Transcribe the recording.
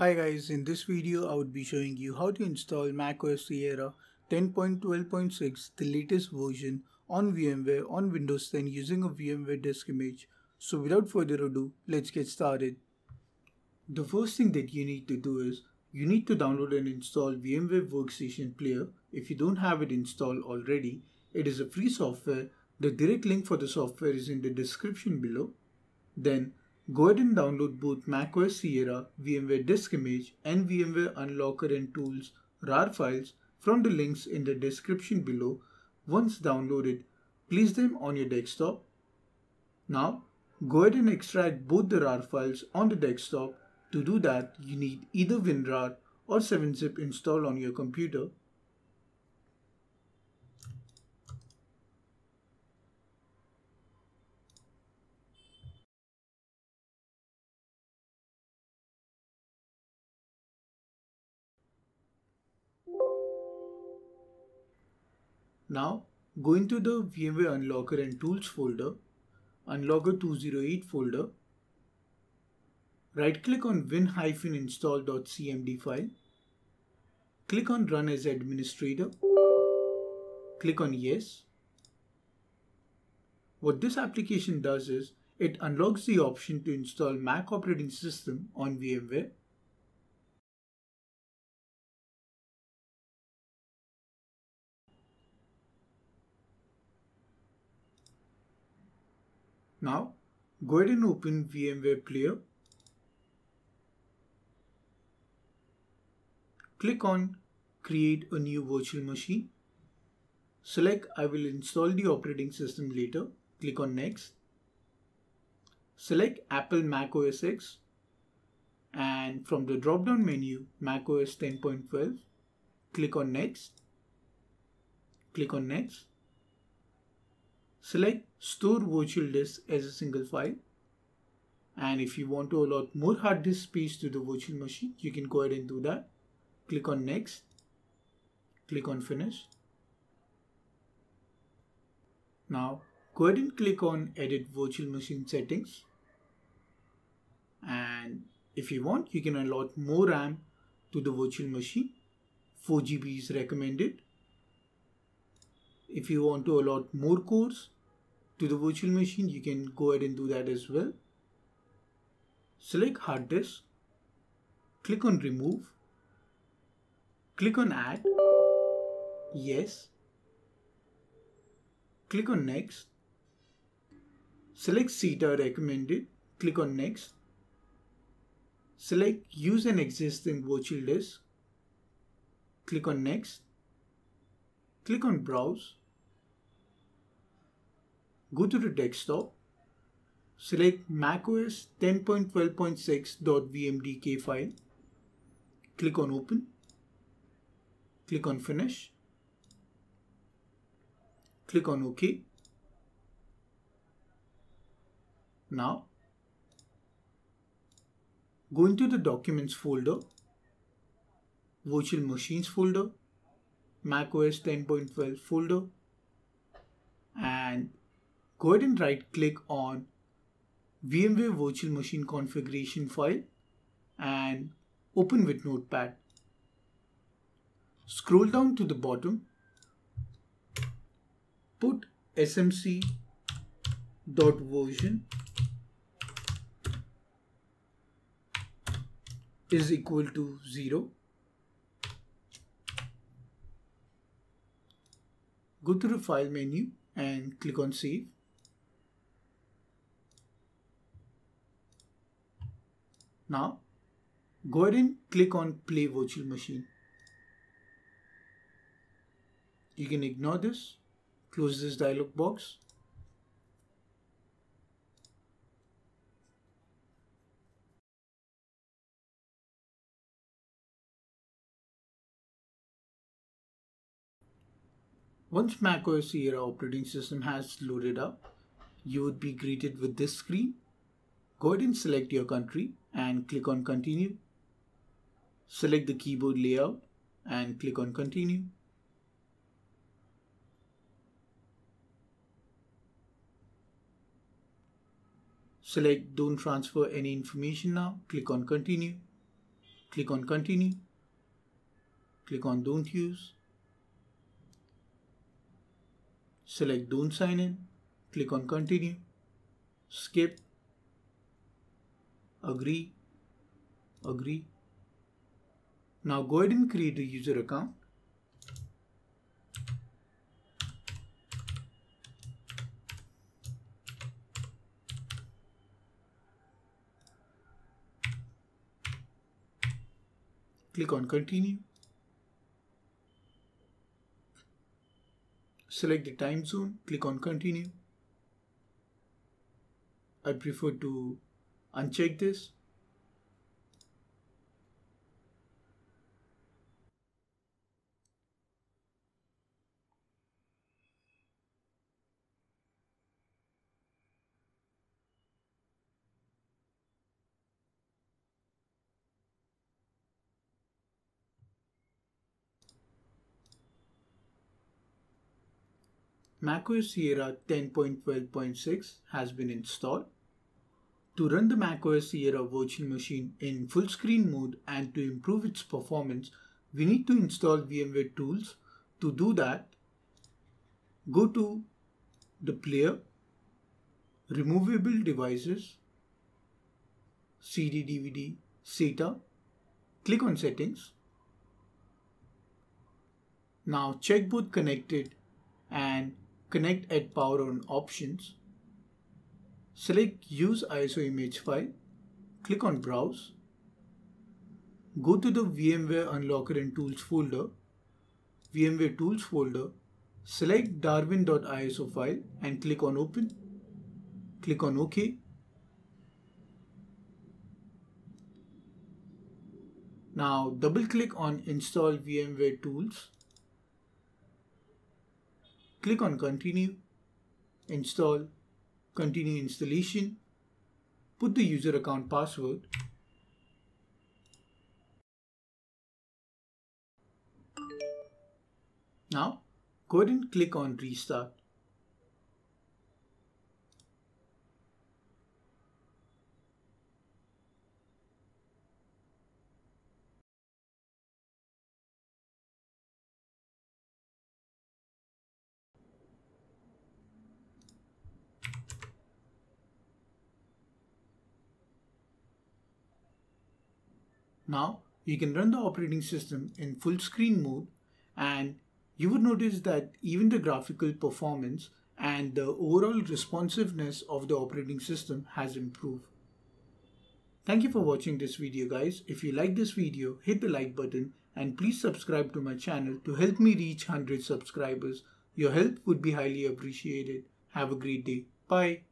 Hi guys, in this video I would be showing you how to install macOS Sierra 10.12.6, the latest version on VMware on Windows 10 using a VMware disk image. So without further ado, let's get started. The first thing that you need to do is you need to download and install VMware Workstation Player. If you don't have it installed already, it is a free software. The direct link for the software is in the description below. Then Go ahead and download both macOS Sierra, VMware Disk Image and VMware Unlocker and Tools RAR files from the links in the description below. Once downloaded, place them on your desktop. Now, go ahead and extract both the RAR files on the desktop. To do that, you need either WinRAR or 7-zip installed on your computer. Now go into the VMware Unlocker and Tools folder, Unlocker 208 folder, right click on win-install.cmd file, click on Run as Administrator, click on Yes. What this application does is it unlocks the option to install Mac operating system on VMware Now go ahead and open VMware Player. Click on create a new virtual machine. Select I will install the operating system later. Click on next. Select Apple Mac OS X and from the drop down menu Mac OS 10.12 click on next. Click on next. Select store virtual disk as a single file. And if you want to allot more hard disk space to the virtual machine, you can go ahead and do that. Click on next. Click on finish. Now go ahead and click on edit virtual machine settings. And if you want, you can allot more RAM to the virtual machine. 4 GB is recommended. If you want to allot more cores to the virtual machine, you can go ahead and do that as well. Select hard disk, click on remove, click on add, yes, click on next, select SATA recommended, click on next, select use an existing virtual disk, click on next, click on browse, go to the desktop, select macOS 10.12.6.vmdk file, click on open, click on finish, click on OK. Now, go into the documents folder, virtual machines folder, macOS 10.12 folder, and go ahead and right click on VMware Virtual Machine Configuration file and open with Notepad. Scroll down to the bottom, put smc dot version is equal to 0. Go to the file menu and click on save. Now, go ahead and click on Play Virtual Machine. You can ignore this, close this dialog box. Once macOS Sierra operating system has loaded up, you would be greeted with this screen. Go ahead and select your country and click on continue. Select the keyboard layout and click on continue. Select don't transfer any information now. Click on continue. Click on continue. Click on don't use. Select don't sign in. Click on continue. Skip. Agree. Agree. Now go ahead and create a user account. Click on continue. Select the time zone, click on continue. I prefer to uncheck this. macOS Sierra 10.12.6 has been installed. To run the macOS Sierra virtual machine in full screen mode and to improve its performance, we need to install VMware tools. To do that, go to the player, removable devices, CD, DVD, SATA, click on settings. Now check both connected and Connect at Power On options. Select Use ISO image file. Click on Browse. Go to the VMware Unlocker and Tools folder. VMware Tools folder. Select darwin.iso file and click on Open. Click on OK. Now double click on Install VMware Tools Click on continue, install, continue installation, put the user account password, Now, go ahead and click on restart. Now you can run the operating system in full screen mode and you would notice that even the graphical performance and the overall responsiveness of the operating system has improved. Thank you for watching this video guys. If you like this video, hit the like button and please subscribe to my channel to help me reach 100 subscribers. Your help would be highly appreciated. Have a great day. Bye.